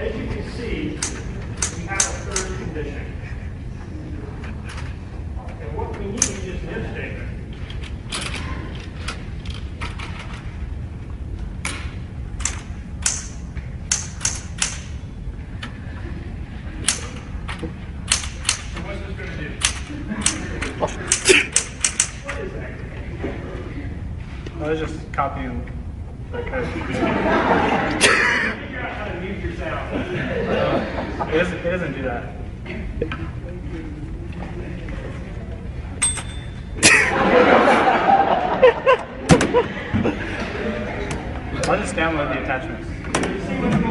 as you can see, we have a third condition. And what we need is statement. What is that? I was just copying the code. It doesn't, it doesn't do that. I'll just download the attachments.